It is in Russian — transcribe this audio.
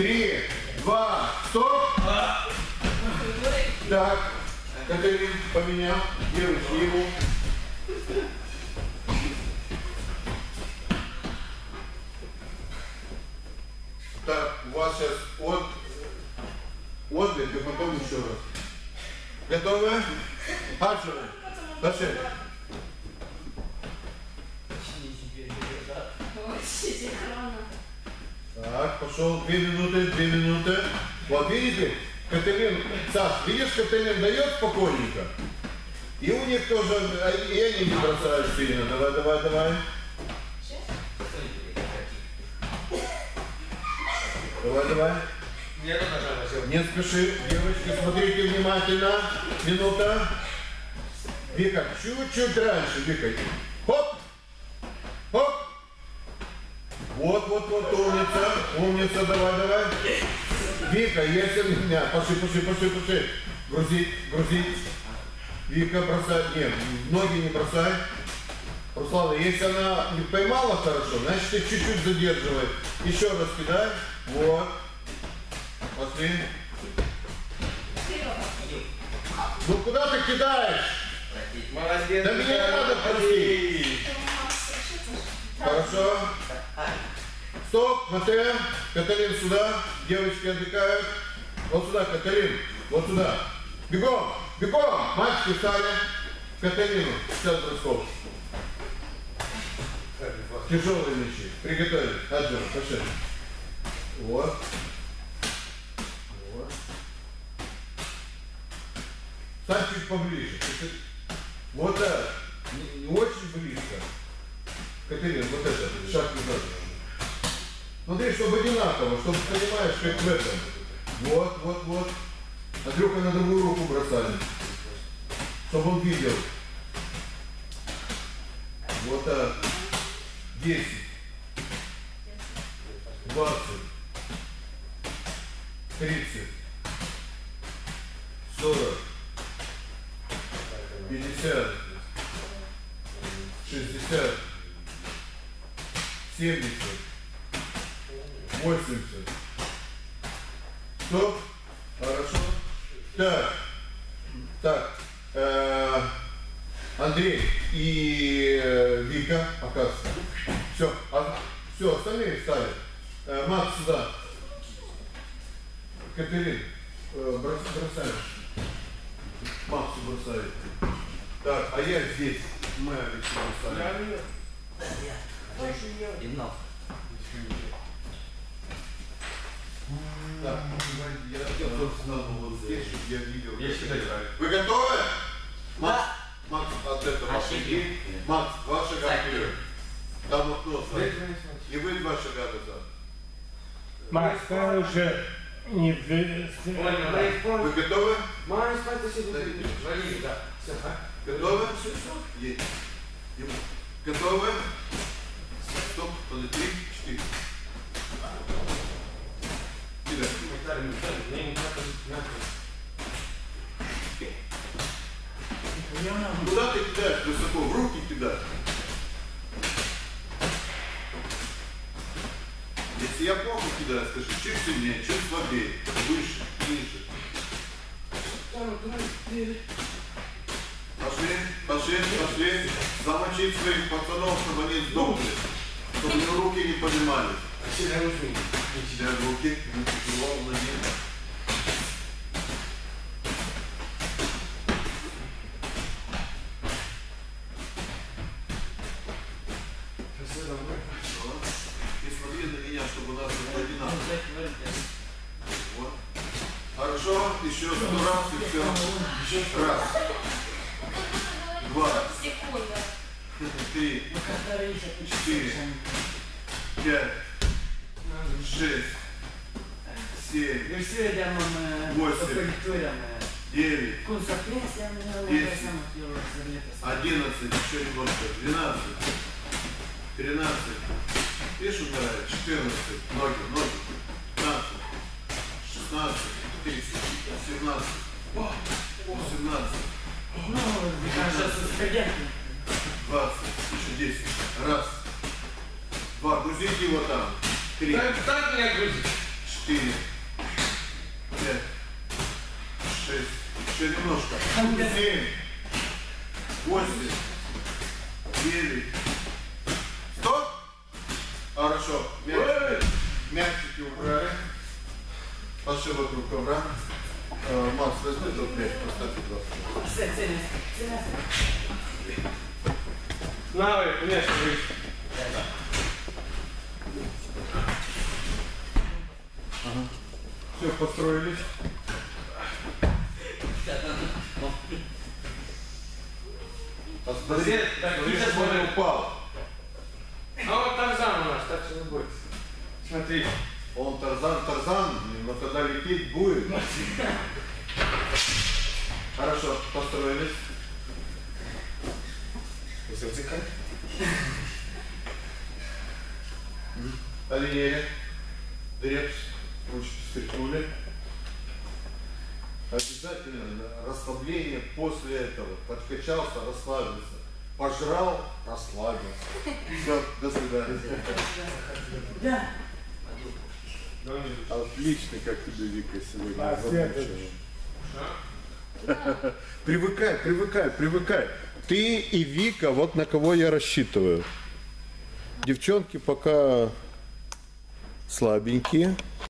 три, два, стоп. Так, Катерин поменял. Девочки его. Так, у вас сейчас от, отдых, и потом еще раз. Готовы? Пошли. Пошли. Так, пошел. Две минуты, две минуты. Вот видите, Катерин, Саш, видишь, Катерин дает спокойненько. И у них тоже, а и они не бросают сильно. Давай, давай, давай. Давай, давай. Не спеши, девочки, смотрите внимательно. Минута. Вика, чуть-чуть раньше, Вика. Хоп! Вот, вот, вот, умница, умница, давай, давай. Вика, если меня, пошли, пошли, пошли, пошли. Грузить, грузить. Вика, бросай, нет, ноги не бросай. Руслана, если она не поймала хорошо, значит ты чуть-чуть задерживай. Еще раз кидай. Вот. Пошли. Ну куда ты кидаешь? Молодец. Да мне не надо просить. Хорошо. Стоп, смотри. Каталин сюда. Девочки отдыхают. Вот сюда, Каталин. Вот сюда. Бегом, бегом. Мальчики встали. Каталину. Сейчас бросков. Тяжелые мячи. Приготовились. Отжим, пошли. Вот. Вот. Стань чуть поближе. Вот так. Не, не очень близко. Катерина, вот это, шаг назад. Смотри, чтобы одинаково, чтобы понимаешь, как в этом. Вот, вот, вот. Андрюха на другую руку бросали. Чтобы он видел. Вот так. Десять. Двадцать. Тридцать. Сорок. Пятьдесят. Шестьдесят. Семьдесят. Восемьдесят. Стоп. Хорошо. Так. Так. Э, Андрей и э, Вика, оказывается. Все. все, остальные встали. Э, Макс сюда. Катерин, э, брос- бросаешь. Максу бросает. Так, а я здесь. Мы Алексей бросаем. Так, я, я просто надо вот здесь, чтобы я видел. Я всегда играю. Вы готовы? Макс, Макс, от этого шаги. Макс, два шага вперед. Там вот нос. И вы два шага назад. Макс, ты уже не вы... Вы готовы? До сих Вали, да. Все? Готовы? Есть. Готовы? Стоп, подожди, Куда ты кидаешь высоко? В руки кидаешь. Если я плохо кидаю, скажи, чуть сильнее, чуть слабее, выше, ниже. Пошли, пошли, пошли. Замочить своих пацанов, чтобы они сдохли. Чтобы руки не поднимались. Сильно руки. Себя руки, руки тяжело, владеем. И смотри на меня, чтобы нас было одинаково. Вот. Хорошо, еще сто раз и все. Раз. Два. Три. Четыре. Пять. Man Восемь. på kulturen med Девять. Десять. Одиннадцать, еще немножко. Двенадцать. Тринадцать. Видишь, умирает. Четырнадцать. Ноги, ноги. Пятнадцать. Шестнадцать. Тридцать. Семнадцать. Семнадцать. Ну, сейчас студенты. Двадцать. Еще десять. Раз. Два. Грузите его там. Три. Так, так меня грузит. четыре, пять, шесть, еще немножко, семь, восемь, девять, стоп! Хорошо, мячики, мячики убрали, пошли вокруг ковра. Э, Макс, возьми тот мяч, поставь туда. Все, це не це не На, вы, конечно, вы. Все, построились. Посмотри, так, сейчас чтобы он упал. А вот Тарзан у нас, так что не бойтесь. Смотри. Он Тарзан, Тарзан, но когда лететь будет. Хорошо, построились. Оленели. Дрепс. Ручки стряхнули. Обязательно расслабление после этого. Подкачался, расслабился. Пожрал, расслабился. Все, до свидания. Да. Отлично, как тебе Вика сегодня. А, задумчиво. Привыкай, привыкай, привыкай. Ты и Вика, вот на кого я рассчитываю. Девчонки пока слабенькие.